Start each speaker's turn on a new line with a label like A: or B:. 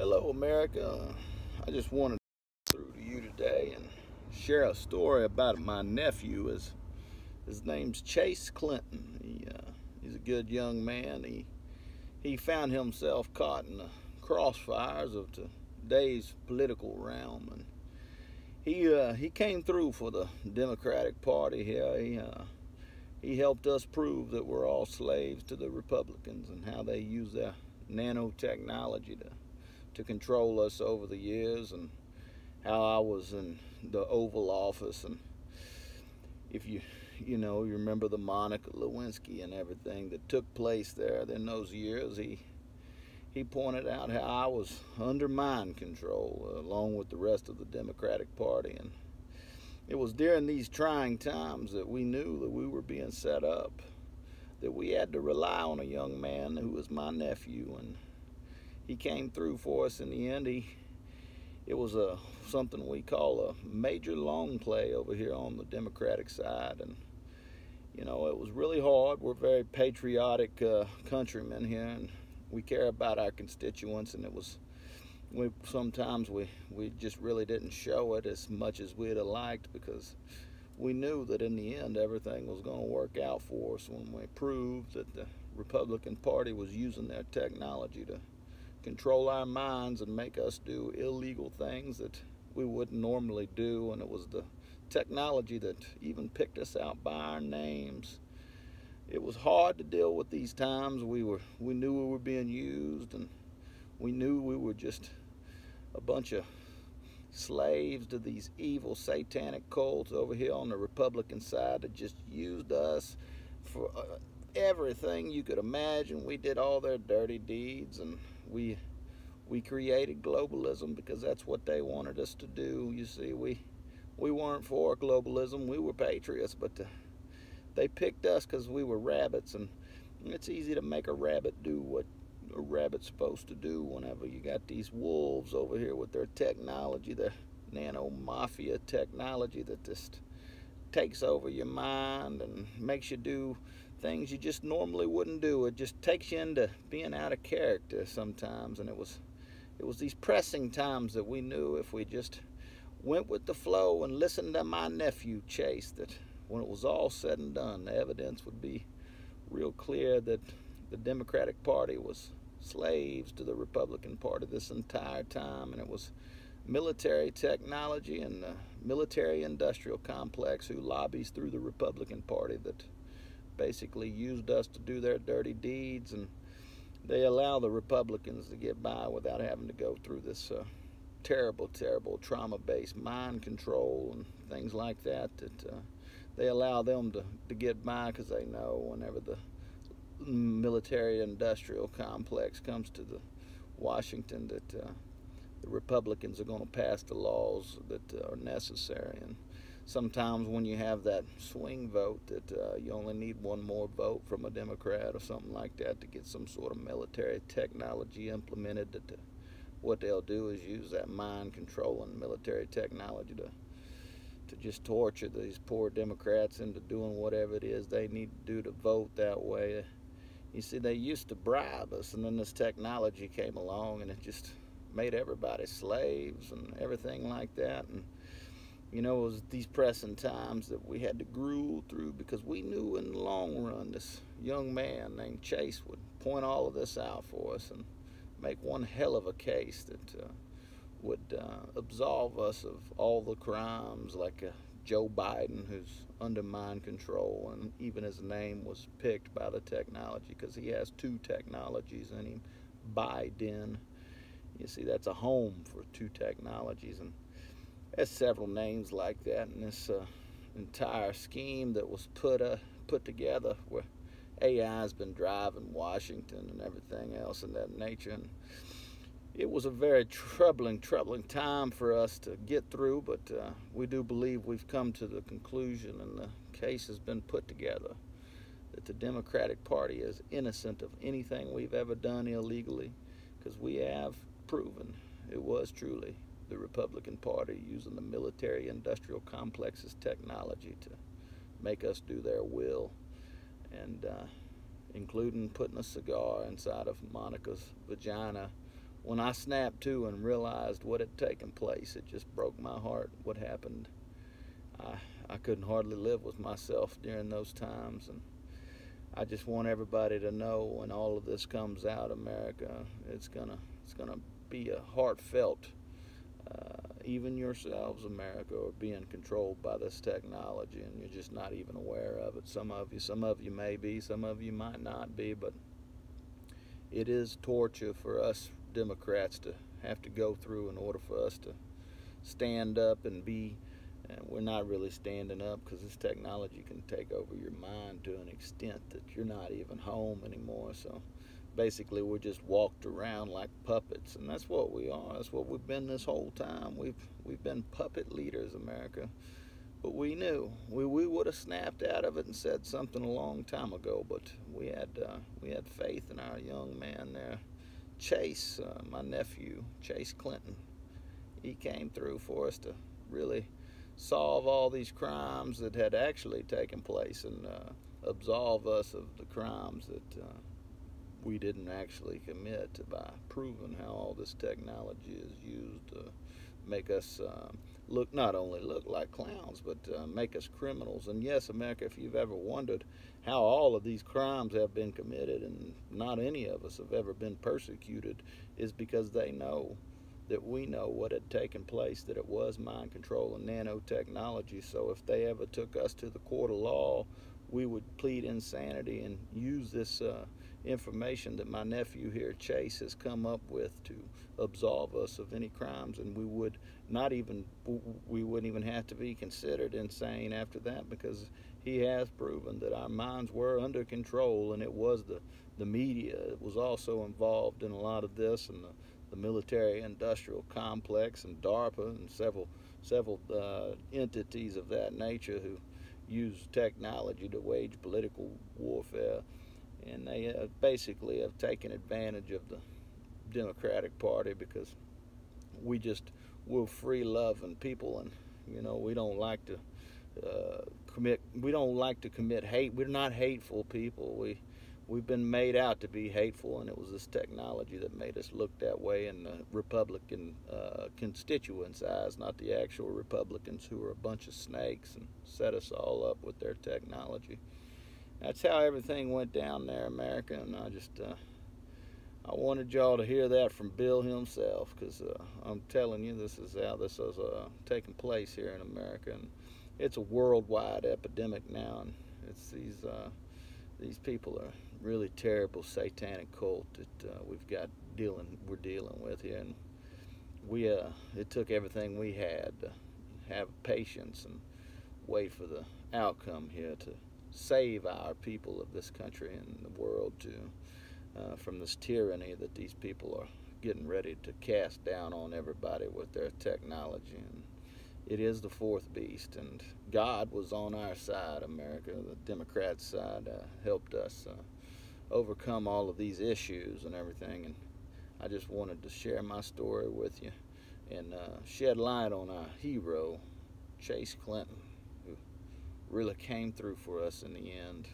A: Hello, America. I just wanted to through to you today and share a story about my nephew. His, his name's Chase Clinton. He, uh, he's a good young man. He, he found himself caught in the crossfires of today's political realm. And he, uh, he came through for the Democratic Party here. He, uh, he helped us prove that we're all slaves to the Republicans and how they use their nanotechnology to to control us over the years and how I was in the Oval Office and if you you know you remember the Monica Lewinsky and everything that took place there in those years he he pointed out how I was under mind control uh, along with the rest of the Democratic Party. And it was during these trying times that we knew that we were being set up that we had to rely on a young man who was my nephew and he came through for us in the end. He it was a something we call a major long play over here on the Democratic side, and you know it was really hard. We're very patriotic uh, countrymen here, and we care about our constituents, and it was. We sometimes we we just really didn't show it as much as we'd have liked because we knew that in the end everything was going to work out for us when we proved that the Republican Party was using their technology to control our minds and make us do illegal things that we wouldn't normally do. And it was the technology that even picked us out by our names. It was hard to deal with these times. We were we knew we were being used and we knew we were just a bunch of slaves to these evil satanic cults over here on the Republican side that just used us for uh, everything you could imagine. We did all their dirty deeds and we we created globalism because that's what they wanted us to do. You see, we we weren't for globalism. We were patriots, but the, they picked us because we were rabbits, and it's easy to make a rabbit do what a rabbit's supposed to do whenever you got these wolves over here with their technology, their nano mafia technology that just takes over your mind and makes you do things you just normally wouldn't do. It just takes you into being out of character sometimes. And it was, it was these pressing times that we knew if we just went with the flow and listened to my nephew Chase, that when it was all said and done, the evidence would be real clear that the Democratic Party was slaves to the Republican Party this entire time, and it was military technology and the military industrial complex who lobbies through the Republican Party that basically used us to do their dirty deeds, and they allow the Republicans to get by without having to go through this uh, terrible, terrible trauma-based mind control and things like that. That uh, they allow them to, to get by because they know whenever the military-industrial complex comes to the Washington that uh, the Republicans are going to pass the laws that are necessary and sometimes when you have that swing vote that uh, you only need one more vote from a Democrat or something like that to get some sort of military technology implemented that what they'll do is use that mind control and military technology to to just torture these poor Democrats into doing whatever it is they need to do to vote that way. You see, they used to bribe us, and then this technology came along, and it just made everybody slaves and everything like that. And you know, it was these pressing times that we had to gruel through because we knew in the long run this young man named Chase would point all of this out for us and make one hell of a case that uh, would uh, absolve us of all the crimes like uh, Joe Biden, who's under mind control, and even his name was picked by the technology because he has two technologies in him Biden. You see, that's a home for two technologies. and there's several names like that in this uh, entire scheme that was put uh, put together where AI has been driving Washington and everything else in that nature. And it was a very troubling, troubling time for us to get through, but uh, we do believe we've come to the conclusion and the case has been put together that the Democratic Party is innocent of anything we've ever done illegally because we have proven it was truly the Republican Party using the military industrial complex's technology to make us do their will, and uh, including putting a cigar inside of Monica's vagina when I snapped to and realized what had taken place, it just broke my heart. What happened? I I couldn't hardly live with myself during those times, and I just want everybody to know when all of this comes out, America, it's gonna it's gonna be a heartfelt. Uh, even yourselves, America, are being controlled by this technology, and you're just not even aware of it. Some of you, some of you may be, some of you might not be, but it is torture for us Democrats to have to go through in order for us to stand up and be. And we're not really standing up because this technology can take over your mind to an extent that you're not even home anymore. So basically, we're just walked around like puppets, and that's what we are. That's what we've been this whole time. We've we've been puppet leaders, America. But we knew we, we would have snapped out of it and said something a long time ago. But we had uh, we had faith in our young man there Chase, uh, my nephew, Chase Clinton, he came through for us to really solve all these crimes that had actually taken place and uh, absolve us of the crimes that uh, we didn't actually commit by proving how all this technology is used to make us uh, look not only look like clowns but uh, make us criminals and yes america if you've ever wondered how all of these crimes have been committed and not any of us have ever been persecuted is because they know that we know what had taken place, that it was mind control and nanotechnology. So if they ever took us to the court of law, we would plead insanity and use this uh, information that my nephew here, Chase, has come up with to absolve us of any crimes, and we would not even we wouldn't even have to be considered insane after that because he has proven that our minds were under control, and it was the the media. That was also involved in a lot of this, and the, the military-industrial complex, and DARPA, and several several uh, entities of that nature who use technology to wage political warfare, and they basically have taken advantage of the Democratic Party because we just we're free loving people, and you know we don't like to uh, commit. We don't like to commit hate. We're not hateful people. We we've been made out to be hateful, and it was this technology that made us look that way in the Republican uh, constituents' eyes, not the actual Republicans who are a bunch of snakes and set us all up with their technology. That's how everything went down there, America, and I just. Uh, I wanted y'all to hear that from Bill himself, because uh, I'm telling you, this is how this is uh, taking place here in America, and it's a worldwide epidemic now, and it's these uh, these people are really terrible satanic cult that uh, we've got dealing we're dealing with here, and we uh, it took everything we had to have patience and wait for the outcome here to save our people of this country and the world to uh, from this tyranny that these people are getting ready to cast down on everybody with their technology and it is the fourth beast, and God was on our side, America. The Democrat side uh, helped us uh, overcome all of these issues and everything. And I just wanted to share my story with you and uh, shed light on our hero, Chase Clinton, really came through for us in the end.